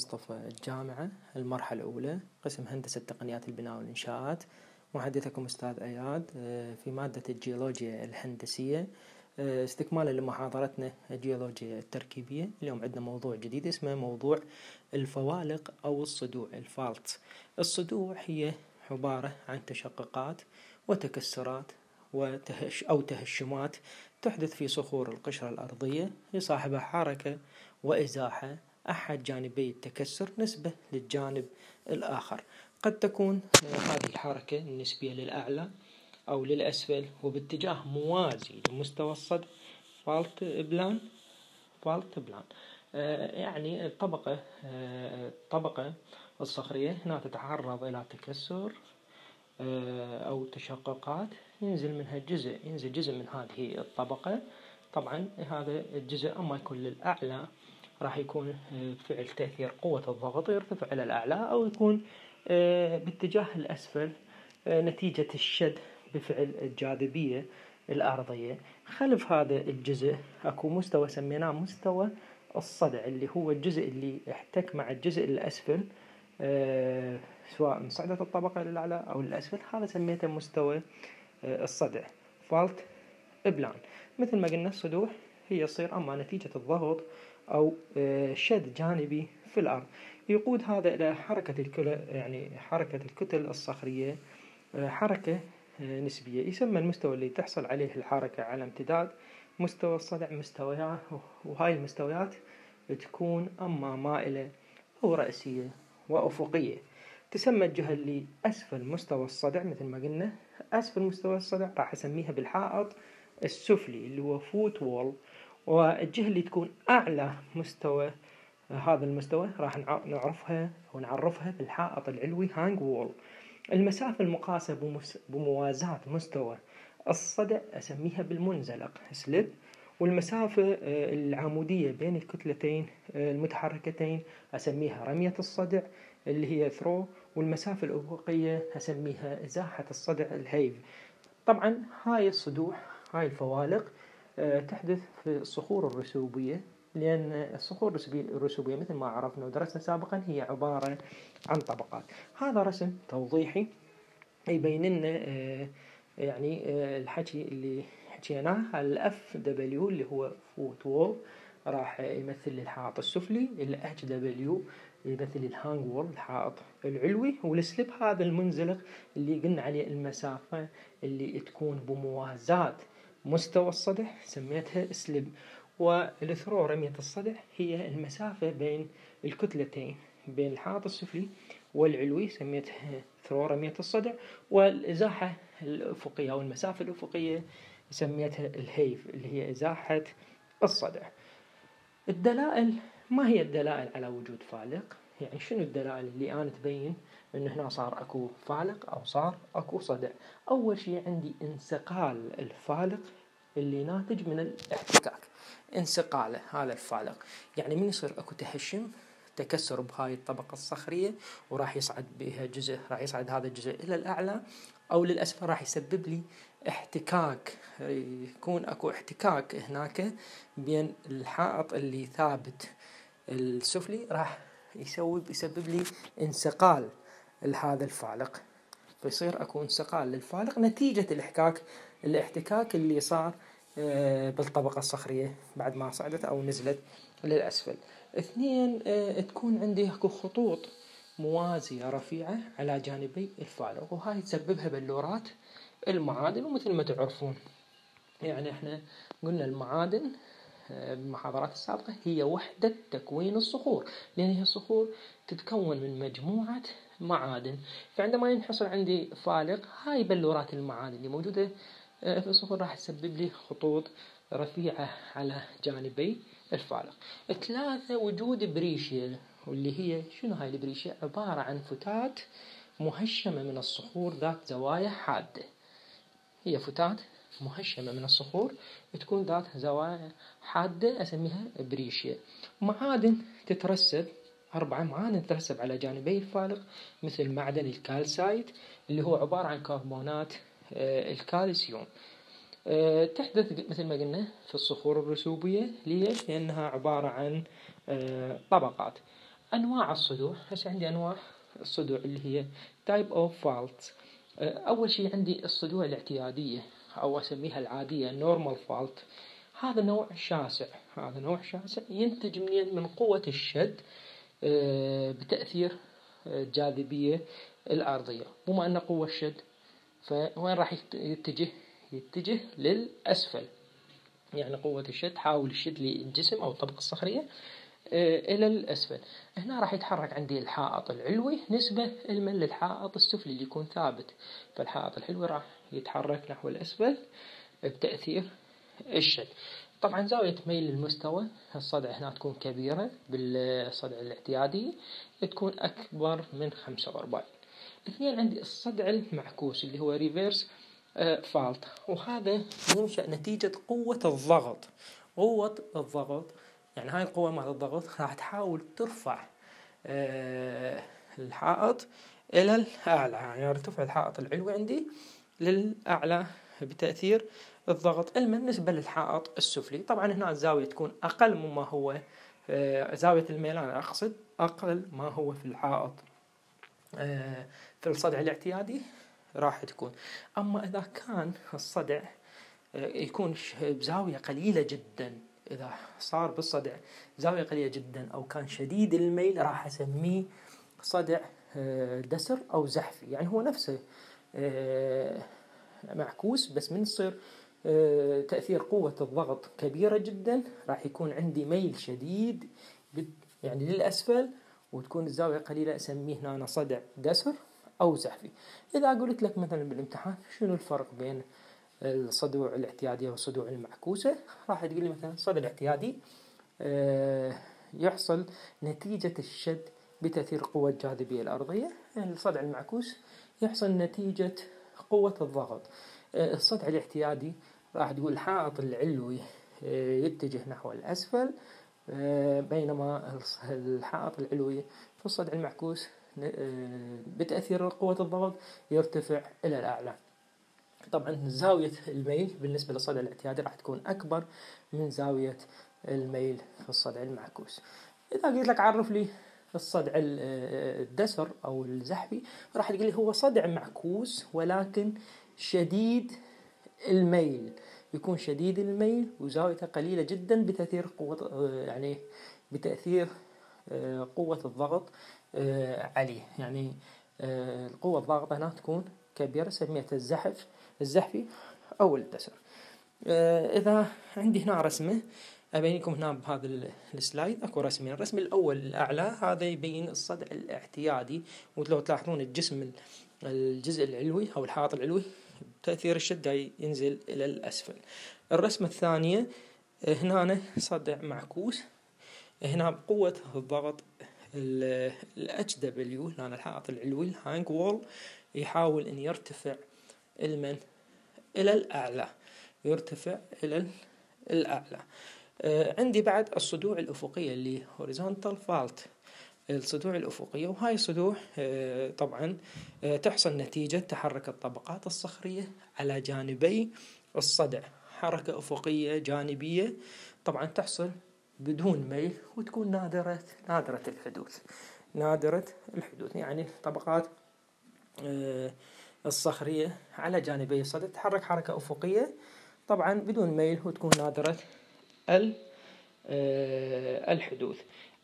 مصطفى الجامعة المرحلة الأولى قسم هندسة تقنيات البناء والإنشاءات. محدثكم أستاذ أياد آه، في مادة الجيولوجيا الهندسية. آه، استكمالا لمحاضرتنا الجيولوجيا التركيبية. اليوم عندنا موضوع جديد اسمه موضوع الفوالق أو الصدوع الفالت. الصدوع هي عبارة عن تشققات وتكسرات وتهش أو تهشمات تحدث في صخور القشرة الأرضية يصاحبها حركة وإزاحة أحد جانبي التكسر نسبة للجانب الآخر. قد تكون هذه الحركة النسبية للأعلى أو للأسفل وباتجاه موازي لمستوى الصدع fault plane fault plane. يعني الطبقة الطبقة الصخرية هنا تتعرض إلى تكسر أو تشققات. ينزل منها جزء ينزل جزء من هذه الطبقة. طبعا هذا الجزء أما يكون للأعلى راح يكون آه، تأثير قوة الضغط يرتفع إلى الأعلى أو يكون آه، باتجاه الأسفل آه، نتيجة الشد بفعل الجاذبية الأرضية. خلف هذا الجزء أكو مستوى سميناه مستوى الصدع اللي هو الجزء اللي احتك مع الجزء الأسفل سواء صعدت الطبقة للأعلى أو للأسفل هذا سميته مستوى الصدع. فالت بلان مثل ما قلنا الصدوع هي تصير أما نتيجة الضغط أو آه، شد جانبي في الأرض. يقود هذا إلى حركة الكلى يعني حركة الكتل الصخرية آه، حركة آه، نسبية. يسمى المستوى اللي تحصل عليه الحركة على امتداد مستوى الصدع مستويات وهاي المستويات تكون أما مائلة أو رأسية وأفقية. تسمى الجهة اللي أسفل مستوى الصدع مثل ما قلنا. أسفل مستوى الصدع راح أسميها بالحائط السفلي اللي هو foot wall. والجهة اللي تكون أعلى مستوى هذا المستوى راح نعرفها أو نعرفها بالحائط العلوي hanging wall المسافة المقاسة بموازاة مستوى الصدع أسميها بالمنزلق slip والمسافة آه، العمودية بين الكتلتين آه، المتحركتين أسميها رمية الصدع اللي هي throw والمسافة الأفقية أسميها إزاحة الصدع ال heave طبعا هاي الصدوع هاي الفوالق تحدث في الصخور الرسوبية لأن الصخور الرسوبية مثل ما عرفنا ودرسنا سابقا هي عبارة عن طبقات. هذا رسم توضيحي يبين لنا آه، يعني آه، الحكي اللي حكيناه ال FW اللي هو foot wall راح يمثل الحائط السفلي ال HW يمثل ال hanging wall الحائط العلوي وال slip هذا المنزلق اللي قلنا عليه المسافة اللي تكون بموازاة. مستوى الصدع سميتها slip وال throw رمية الصدع هي المسافة بين الكتلتين بين الحائط السفلي والعلوي سميتها throw رمية الصدع. والإزاحة الأفقية أو المسافة الأفقية سميتها الهيف اللي هي إزاحة الصدع. الدلائل ما هي الدلائل على وجود فالق؟ يعني شنو الدلائل اللي أنا تبين أن هنا صار أكو فالق أو صار أكو صدع أول شيء عندي انسقال الفالق اللي ناتج من الاحتكاك. انسقاله هذا الفالق. يعني من يصير أكو تهشم تكسر بهاي الطبقة الصخرية وراح يصعد بها جزء راح يصعد هذا الجزء إلى الأعلى أو للأسفل راح يسبب لي احتكاك. يكون أكو احتكاك هناك بين الحائط اللي ثابت السفلي راح يسوي يسبب لي انسقال. لهذا الفالق. فيصير اكو انسقال للفالق نتيجة الاحتكاك الإحتكاك اللي صار آه، بالطبقة الصخرية بعد ما صعدت أو نزلت للأسفل. اثنين آه، تكون عندي أكو خطوط موازية رفيعة على جانبي الفالق وهاي تسببها بلورات المعادن ومثل ما تعرفون. يعني إحنا قلنا المعادن بالمحاضرات السابقة هي وحدة تكوين الصخور لأن هي الصخور تتكون من مجموعة معادن. فعندما ينحصر عندي فالق هاي بلورات المعادن اللي موجودة آه، في الصخور راح تسبب لي خطوط رفيعة على جانبي الفالق. ثلاثة وجود بريشيا واللي هي شنو هاي البريشيا عبارة عن فتات مهشمة من الصخور ذات زوايا حادة. هي فتات مهشمة من الصخور تكون ذات زوايا حادة أسميها بريشيا معادن تترسب أربعة معادن تترسب على جانبي الفالق مثل معدن الكالسايت اللي هو عبارة عن كربونات آه، الكالسيوم. آه، تحدث مثل ما قلنا في الصخور الرسوبية ليش؟ لأنها عبارة عن آه، طبقات. أنواع الصدوع هسه عندي أنواع الصدوع اللي هي type of faults. أول شيء عندي الصدوع الاعتيادية أو أسميها العادية normal fault. هذا نوع شاسع هذا نوع شاسع ينتج منين من قوة الشد بتأثير الجاذبية الأرضية. بما أن قوة الشد فوين راح يتجه يتجه للأسفل. يعني قوة الشد حاول الشد للجسم أو الطبقة الصخرية آه، إلى الأسفل. هنا راح يتحرك عندي الحائط العلوي نسبة المن للحائط السفلي اللي يكون ثابت. فالحائط العلوي راح يتحرك نحو الأسفل بتأثير الشد. طبعا زاوية ميل المستوى الصدع هنا تكون كبيرة بالصدع الاعتيادي تكون أكبر من خمسة وأربعين. اثنين عندي الصدع المعكوس اللي هو ريفيرس فالت آه، وهذا ينشأ نتيجة قوة الضغط. قوة الضغط يعني هاي القوة مال الضغط راح تحاول ترفع آه، الحائط إلى الأعلى. يعني ارتفع الحائط العلوي عندي للأعلى بتأثير الضغط. بالنسبة للحائط السفلي طبعا هنا الزاوية تكون أقل مما هو آه، زاوية الميلان أقصد أقل ما هو في الحائط. في الصدع الاعتيادي راح تكون. أما إذا كان الصدع آه، يكون بزاوية قليلة جدا إذا صار بالصدع زاوية قليلة جدا أو كان شديد الميل راح أسميه صدع آه، دسر أو زحفي يعني هو نفسه آه، معكوس بس من يصير تأثير قوة الضغط كبيرة جدا. راح يكون عندي ميل شديد يعني للأسفل وتكون الزاوية قليلة أسميه هنا صدع دسر أو زحفي. إذا قلت لك مثلا بالامتحان شنو الفرق بين الصدوع الاعتيادية والصدوع المعكوسة؟ راح تقول لي مثلا الصدع الاعتيادي آه، يحصل نتيجة الشد بتأثير قوة الجاذبية الأرضية. الصدع المعكوس يحصل نتيجة قوة الضغط. آه، الصدع الاعتيادي راح تقول الحائط العلوي آه، يتجه نحو الأسفل بينما الحائط العلوي في الصدع المعكوس بتأثير قوة الضغط يرتفع إلى الأعلى. طبعا زاوية الميل بالنسبة للصدع الاعتيادي راح تكون أكبر من زاوية الميل في الصدع المعكوس. إذا قلت لك عرف لي الصدع الدسر أو الزحفي راح تقول لي هو صدع معكوس ولكن شديد الميل. يكون شديد الميل وزاويته قليلة جدا بتأثير قوة يعني بتأثير قوة الضغط آه، عليه. يعني آه، القوة الضاغطة هنا تكون كبيرة سميتها الزحف الزحفي أو الدسر. آه، إذا عندي هنا رسمة أبين لكم هنا بهذا السلايد. أكو رسمين الرسم الأول الأعلى هذا يبين الصدع الاعتيادي. ولو تلاحظون الجسم الجزء العلوي أو الحائط العلوي تأثير الشدة ينزل إلى الأسفل. الرسمة الثانية هنا صدع معكوس. هنا بقوة الضغط ال HW لأن الحائط العلوي ال hanging wall يحاول إن يرتفع إلى من إلى الأعلى. يرتفع إلى الأعلى. آه، عندي بعد الصدوع الأفقية اللي horizontal fault. الصدوع الأفقية وهاي الصدوع آه، طبعا آه، تحصل نتيجة تحرك الطبقات الصخرية على جانبي الصدع. حركة أفقية جانبية طبعا تحصل بدون ميل وتكون نادرة نادرة الحدوث نادرة الحدوث. يعني طبقات آه، الصخرية على جانبي الصدر تتحرك حركة أفقية طبعا بدون ميل وتكون نادرة الحدوث.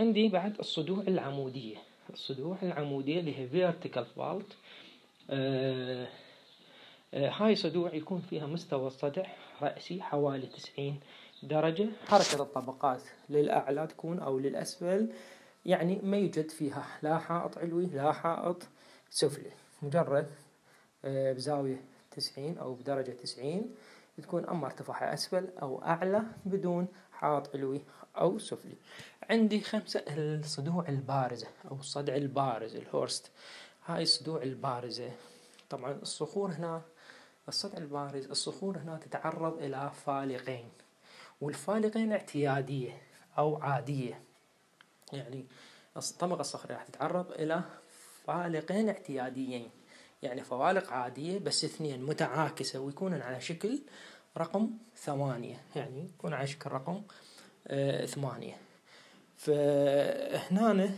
عندي بعد الصدوع العمودية. الصدوع العمودية اللي هي vertical fault. آه، هاي صدوع يكون فيها مستوى الصدع رأسي حوالي تسعين درجة. حركة الطبقات للأعلى تكون أو للأسفل. يعني ما يوجد فيها لا حائط علوي لا حائط سفلي. مجرد آه، بزاوية تسعين أو بدرجة تسعين تكون أما ارتفاعها أسفل أو أعلى بدون حائط علوي أو سفلي. عندي خمسة الصدوع البارزة أو الصدع البارز ال horst. هاي الصدوع البارزة. طبعا الصخور هنا الصدع البارز الصخور هنا تتعرض إلى فالقين والفالقين اعتيادية أو عادية. يعني الطبقة الصخرية راح تتعرض إلى فالقين اعتياديين. يعني فوالق عادية بس اثنين متعاكسة ويكونن على شكل رقم ثمانية يعني يكون على شكل رقم آه ثمانية. فهنا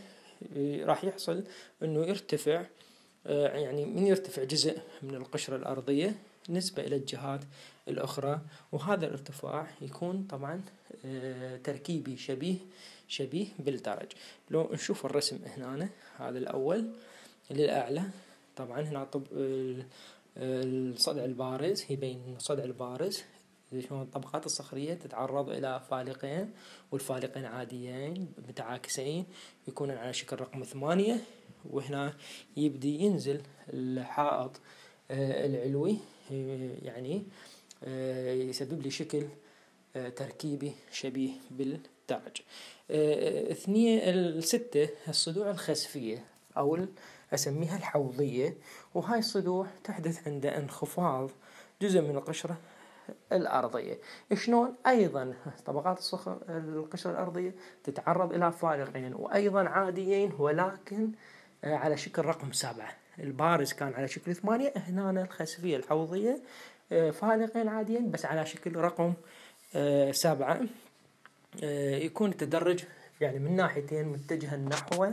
راح يحصل إنه يرتفع يعني من يرتفع جزء من القشرة الأرضية نسبة إلى الجهات الأخرى. وهذا الارتفاع يكون طبعا تركيبي شبيه شبيه بالدرج. لو نشوف الرسم هنا هذا الأول للأعلى. طبعا هنا طب الصدع البارز يبين الصدع البارز شلون الطبقات الصخرية تتعرض إلى فالقين والفالقين عاديين متعاكسين يكونون على شكل رقم ثمانية. وهنا يبدي ينزل الحائط آه، العلوي آه، يعني آه، يسبب لي شكل تركيبي شبيه بالتاج اثنين الستة الصدوع الخسفية أو أسميها الحوضية وهاي الصدوع تحدث عند انخفاض جزء من القشرة الأرضية. شلون؟ أيضا طبقات الصخر القشرة الأرضية تتعرض إلى فارقين وأيضا عاديين ولكن على شكل رقم سبعة. البارز كان على شكل ثمانية هنا الخسفية الحوضية فالقين عاديين بس على شكل رقم سبعة. يكون التدرج يعني من ناحيتين متجها نحو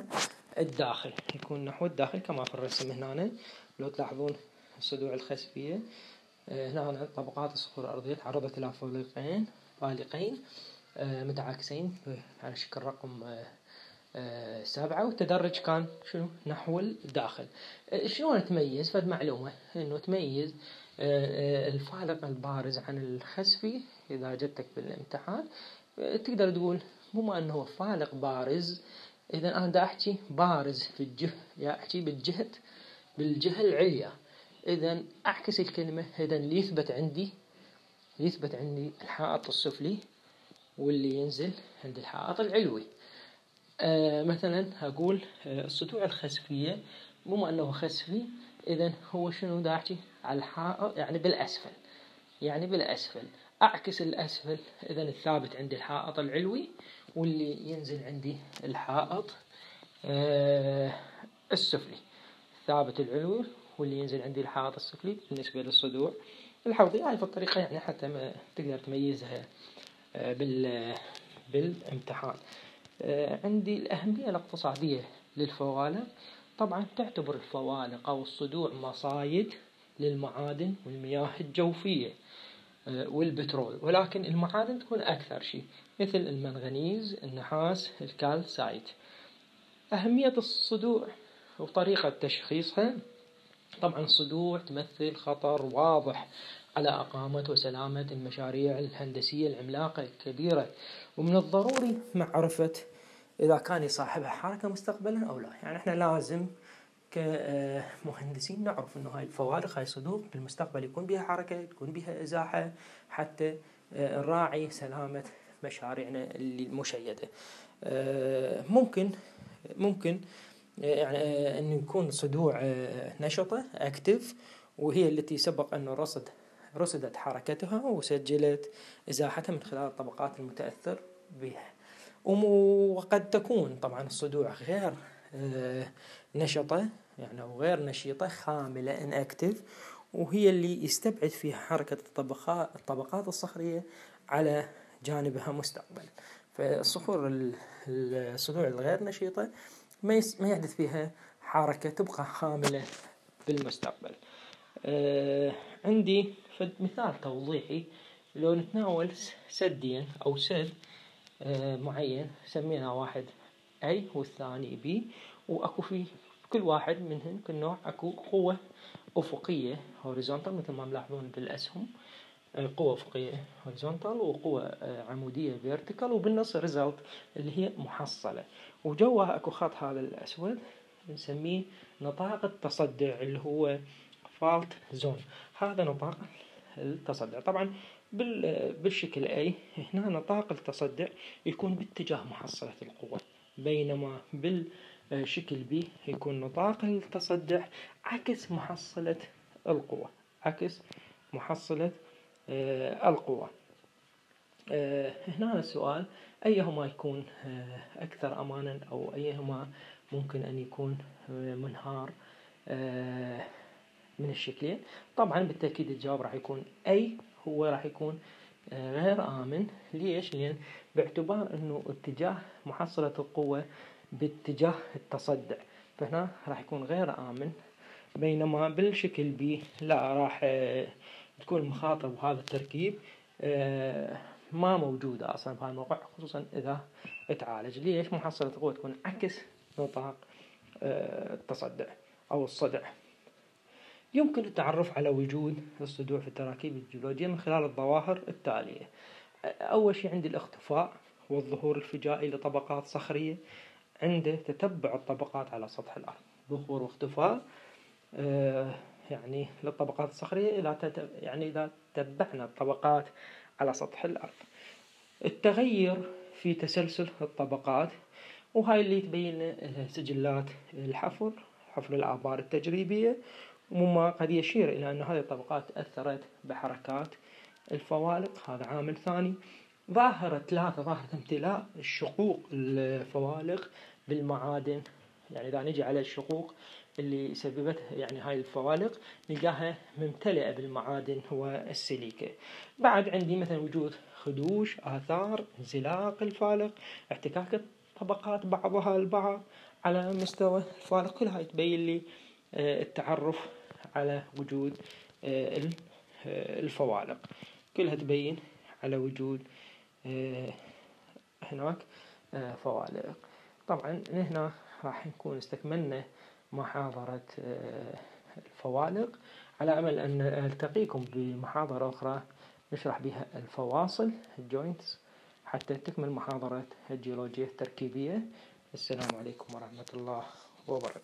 الداخل. يكون نحو الداخل كما في الرسم هنا. لو تلاحظون الصدوع الخسفية آه، هنا طبقات الصخور الأرضية تعرضت إلى فالقين فالقين آه، متعاكسين على شكل رقم آه، سبعة. والتدرج كان شنو؟ نحو الداخل. شلون تميز؟ فد معلومة إنه تميز الفالق البارز عن الخسفي إذا جتك بالامتحان تقدر تقول بما إنه فالق بارز اذا أنا دا أحكي بارز في الجهة يا أحكي بالجهة بالجهة العليا اذا أعكس الكلمة اذا اللي يثبت عندي يثبت عندي الحائط السفلي واللي ينزل عند الحائط العلوي. آه مثلا أقول آه السطوع الخسفية بما أنه خسفي اذا هو شنو دا أحكي؟ على الحائط يعني بالأسفل. يعني بالأسفل. أعكس الأسفل اذا الثابت عندي الحائط العلوي واللي ينزل عندي الحائط آه السفلي. الثابت العلوي واللي ينزل عندي الحائط السفلي بالنسبة للصدوع الحوضي. هاي في الطريقة يعني حتى ما تقدر تميزها آه بال بالامتحان. آه عندي الأهمية الاقتصادية للفوالق طبعا تعتبر الفوالق أو الصدوع مصايد للمعادن والمياه الجوفية. والبترول. ولكن المعادن تكون أكثر شيء مثل المنغنيز النحاس الكالسايت. أهمية الصدوع وطريقة تشخيصها طبعا الصدوع تمثل خطر واضح على أقامة وسلامة المشاريع الهندسية العملاقة الكبيرة. ومن الضروري معرفة إذا كان يصاحبها حركة مستقبلا أو لا. يعني إحنا لازم كمهندسين نعرف إنه هاي الفوارق هاي صدوق بالمستقبل يكون بها حركة يكون بها إزاحة حتى آه، نراعي سلامة مشاريعنا المشيده آه، ممكن ممكن آه، يعني إن يكون صدوع نشطة أكتف وهي التي سبق إنه رصد رصدت حركتها وسجلت إزاحتها من خلال الطبقات المتأثر بها. وقد تكون طبعا الصدوع غير نشطة يعني أو غير نشيطة خاملة inactive وهي اللي يستبعد فيها حركة الطبقات الطبقات الصخرية على جانبها مستقبلا فالصخور الصدوع الغير نشيطة ما يحدث فيها حركة تبقى خاملة بالمستقبل. آه عندي مثال توضيحي لو نتناول سدين أو سد آه معين سمينا واحد A والثاني B وأكو في كل واحد منهم كل نوع أكو قوة أفقية horizontal مثل ما ملاحظون بالأسهم. آه، قوة أفقية horizontal وقوة آه، عمودية vertical وبالنص result اللي هي محصلة. وجوها أكو خط هذا الأسود نسميه نطاق التصدع اللي هو fault zone هذا نطاق التصدع. طبعا بالشكل A هنا نطاق التصدع يكون باتجاه محصلة القوة بينما بال شكل بي يكون نطاق التصدع عكس محصلة القوة. عكس محصلة آه، القوة. آه، هنا السؤال أيهما يكون آه، أكثر أمانا أو أيهما ممكن أن يكون منهار من الشكلين؟ طبعا بالتأكيد الجواب راح يكون أي هو راح يكون غير آمن. ليش؟ لأن باعتبار أنه اتجاه محصلة القوة باتجاه التصدع. فهنا راح يكون غير آمن بينما بالشكل بي لا راح تكون المخاطر بهذا التركيب ما موجودة أصلا في هذا الموقع خصوصا إذا تعالج ليش؟ محصلة القوة تكون عكس نطاق التصدع أو الصدع. يمكن التعرف على وجود الصدوع في التراكيب الجيولوجية من خلال الظواهر التالية. أول شيء عندي الاختفاء والظهور الفجائي لطبقات صخرية. عند تتبع الطبقات على سطح الأرض. ظهور واختفاء. آه، يعني للطبقات الصخرية إذا يعني إذا تتبعنا الطبقات على سطح الأرض. التغير في تسلسل الطبقات وهاي اللي تبين سجلات الحفر حفر الآبار التجريبية مما قد يشير إلى أن هذه الطبقات أثرت بحركات الفوالق. هذا عامل ثاني. ظاهرة ثلاثة ظاهرة امتلاء الشقوق الفوالق بالمعادن. يعني إذا نجي على الشقوق اللي سببتها يعني هاي الفوالق نلقاها ممتلئة بالمعادن والسيليكا بعد عندي مثلا وجود خدوش آثار انزلاق الفالق احتكاك الطبقات بعضها البعض على مستوى الفالق كل هاي تبين لي آه، التعرف على وجود آه، آه، الفوالق. كلها تبين على وجود هناك فوالق. طبعا هنا راح نكون استكملنا محاضرة الفوالق على أمل أن ألتقيكم بمحاضرة أخرى نشرح بها الفواصل الجوينتس حتى تكمل محاضرة الجيولوجيا التركيبية. السلام عليكم ورحمة الله وبركاته.